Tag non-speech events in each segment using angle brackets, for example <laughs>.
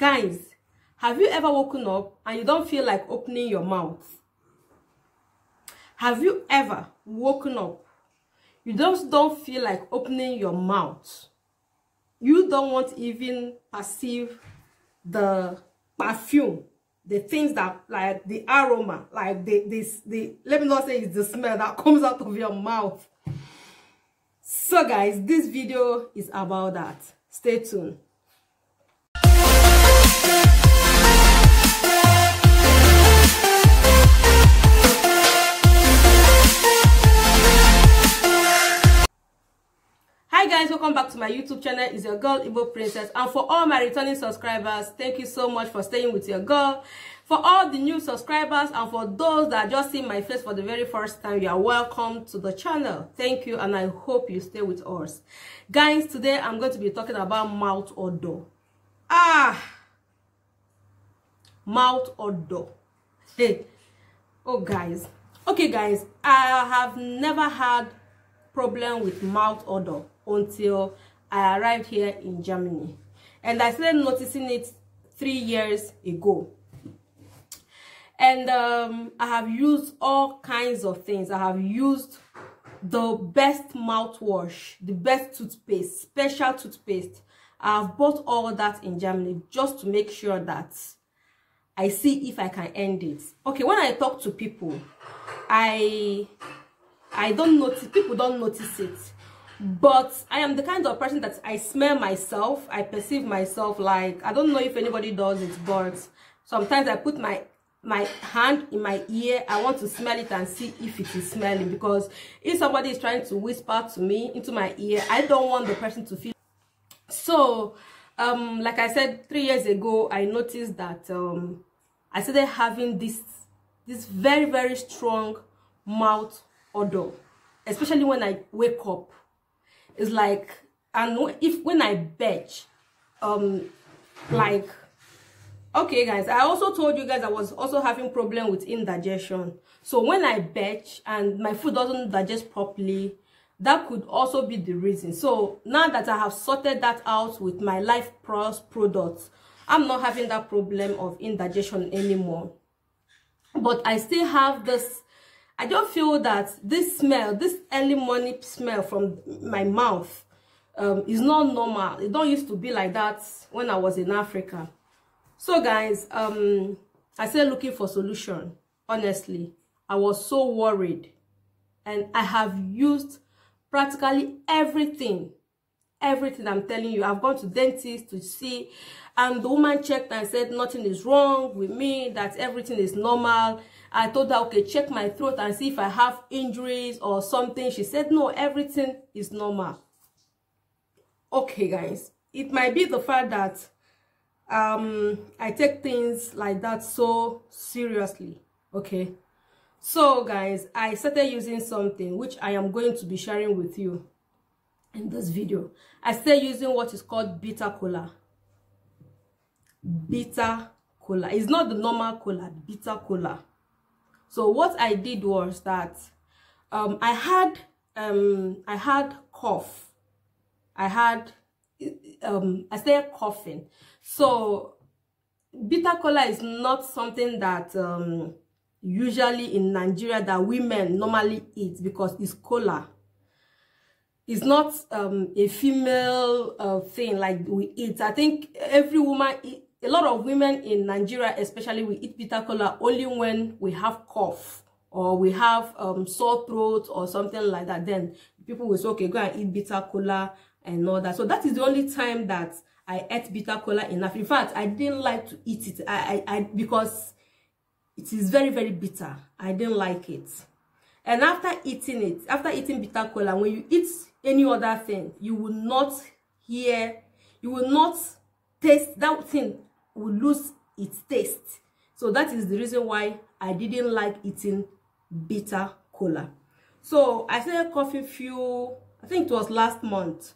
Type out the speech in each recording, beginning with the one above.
guys have you ever woken up and you don't feel like opening your mouth? Have you ever woken up? You just don't feel like opening your mouth. You don't want even perceive the perfume the things that like the aroma like the this the let me not say it's the smell that <laughs> comes out of your mouth. So guys this video is about that. Stay tuned my youtube channel is your girl Igbo princess. And for all my returning subscribers thank you so much for staying with your girl. For all the new subscribers and for those that just see my face for the very first time you are welcome to the channel. Thank you and i hope you stay with us. Guys today i'm going to be talking about mouth odor ah! Mouth odor hey. Oh guys. Okay guys. I have never had problem with mouth odor until I arrived here in Germany. And I started noticing it three years ago. And um, I have used all kinds of things. I have used the best mouthwash, the best toothpaste, special toothpaste. I have bought all that in Germany just to make sure that I see if I can end it. Okay, when I talk to people, I I don't notice, people don't notice it but i am the kind of person that i smell myself i perceive myself like i don't know if anybody does it but sometimes i put my my hand in my ear i want to smell it and see if it is smelling. Because if somebody is trying to whisper to me into my ear i don't want the person to feel. So um like i said three years ago i noticed that um i started having this this very very strong mouth odor especially when i wake up it's like and if when i belch um like okay guys i also told you guys i was also having problem with indigestion. So when i belch and my food doesn't digest properly that could also be the reason. So now that i have sorted that out with my life pros products i'm not having that problem of indigestion anymore. But i still have this I don't feel that this smell, this early morning smell from my mouth um, is not normal. It don't used to be like that when I was in Africa. So guys, um, I said looking for solution. Honestly, I was so worried. And I have used practically everything. Everything I'm telling you. I've gone to dentist to see. And the woman checked and said nothing is wrong with me. That everything is normal I told her, okay, check my throat and see if I have injuries or something. She said, no, everything is normal. Okay, guys. It might be the fact that um, I take things like that so seriously. Okay. So, guys, I started using something which I am going to be sharing with you in this video. I started using what is called bitter kola. Bitter kola. It's not the normal cola, bitter kola so what i did was that um i had um i had cough. I had um i started coughing. So bitter kola is not something that um usually in nigeria that women normally eat because it's cola it's not um a female uh, thing like we eat. I think every woman eat, a lot of women in Nigeria, especially, we eat bitter cola only when we have cough or we have um, sore throat or something like that. Then people will say, okay, go and eat bitter cola and all that. So that is the only time that I ate bitter cola enough. In fact, I didn't like to eat it I, I, I because it is very, very bitter. I didn't like it. And after eating it, after eating bitter cola, when you eat any other thing, you will not hear, you will not taste that thing will lose its taste. So that is the reason why I didn't like eating bitter kola. So I started coughing few, I think it was last month.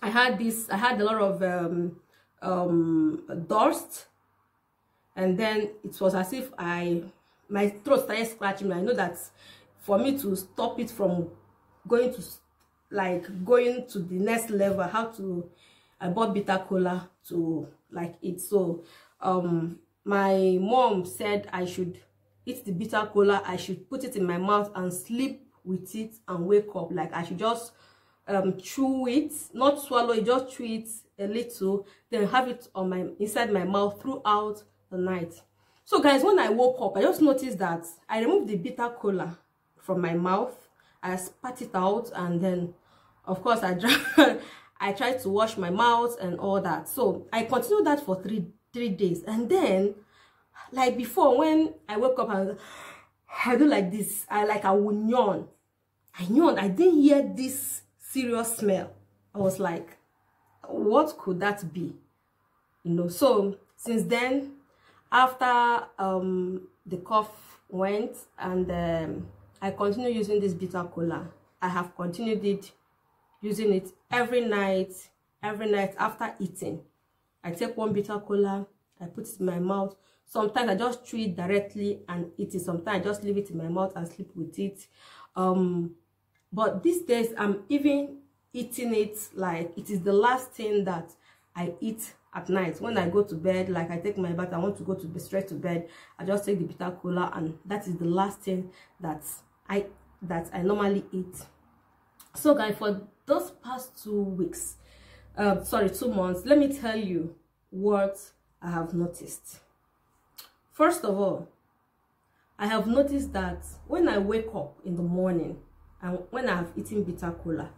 I had this, I had a lot of um, um, dust. And then it was as if I, my throat started scratching. I know that for me to stop it from going to, like, going to the next level, how to i bought bitter cola to like eat so um my mom said i should eat the bitter cola i should put it in my mouth and sleep with it and wake up. Like i should just um chew it not swallow it just chew it a little then have it on my inside my mouth throughout the night. So guys when i woke up i just noticed that i removed the bitter cola from my mouth. I spat it out and then of course i tried <laughs> i tried to wash my mouth and all that. So i continued that for three three days. And then like before when i woke up and <sighs> i do like this. I like i would yawn. I yawned. I didn't hear this serious smell. I was like what could that be? You know so since then after um the cough went and um, i continue using this bitter kola i have continued it using it every night every night after eating. I take one bitter kola i put it in my mouth. Sometimes i just chew it directly and eat it. Sometimes i just leave it in my mouth and sleep with it. Um but these days i'm even eating it like it is the last thing that i eat at night. When i go to bed like i take my bath i want to go to be straight to bed i just take the bitter kola and that is the last thing that i that i normally eat. So guys for those past two weeks uh sorry two months let me tell you what i have noticed. First of all i have noticed that when i wake up in the morning and when i have eaten bitter kola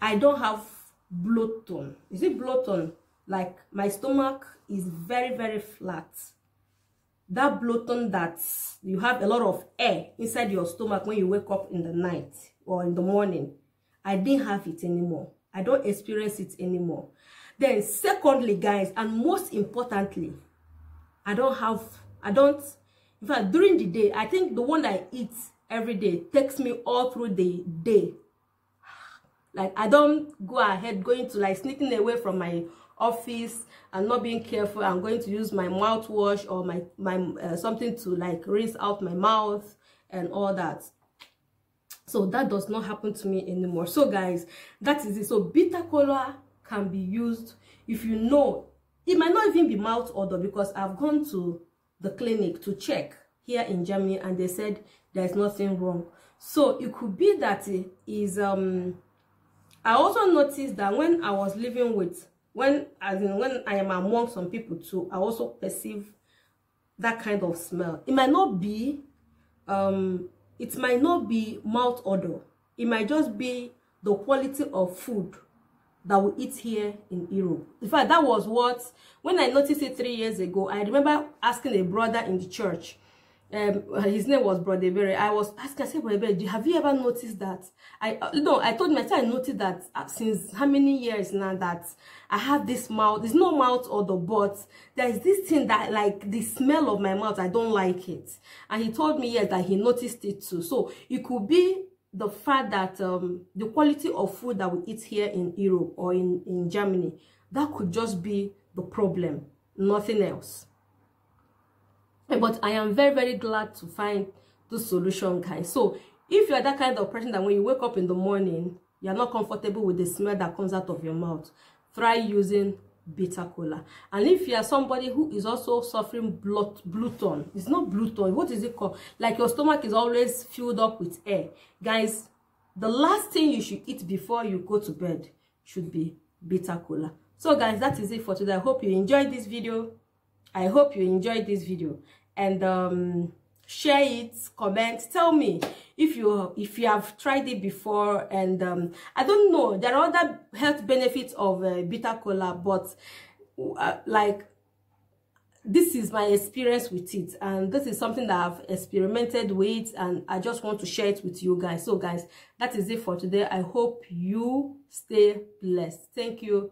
i don't have bloating is it bloating like my stomach is very very flat. That bloating that you have a lot of air inside your stomach when you wake up in the night or in the morning i didn't have it anymore. I don't experience it anymore. Then secondly guys and most importantly i don't have i don't in fact during the day i think the one i eat every day takes me all through the day. Like i don't go ahead going to like sneaking away from my office and not being careful i'm going to use my mouthwash or my my uh, something to like rinse out my mouth and all that so that does not happen to me anymore. So guys that is it. So bitter cola can be used if you know it might not even be mouth odor because i've gone to the clinic to check here in germany and they said there's nothing wrong. So it could be that it is um i also noticed that when i was living with when as in when i am among some people too i also perceive that kind of smell. It might not be um it might not be mouth odor it might just be the quality of food that we eat here in Europe. In fact, that was what, when I noticed it three years ago, I remember asking a brother in the church, um his name was brother Berry. I was asking, I said, brother have you ever noticed that? I uh, no, I told myself I noticed that uh, since how many years now that I have this mouth. It's no mouth odor, but there is this thing that like the smell of my mouth. I don't like it. And he told me yes that he noticed it too. So it could be the fact that um the quality of food that we eat here in Europe or in in Germany that could just be the problem, nothing else. But i am very very glad to find the solution guys. So if you are that kind of person that when you wake up in the morning you are not comfortable with the smell that comes out of your mouth try using bitter cola and if you are somebody who is also suffering blood gluten it's not gluten what is it called? Like your stomach is always filled up with air. Guys the last thing you should eat before you go to bed should be bitter cola so guys that is it for today. I hope you enjoyed this video. I hope you enjoyed this video and um share it comment. Tell me if you if you have tried it before and um i don't know there are other health benefits of uh, bitter kola but uh, like this is my experience with it and this is something that i've experimented with and i just want to share it with you guys. So guys that is it for today. I hope you stay blessed. Thank you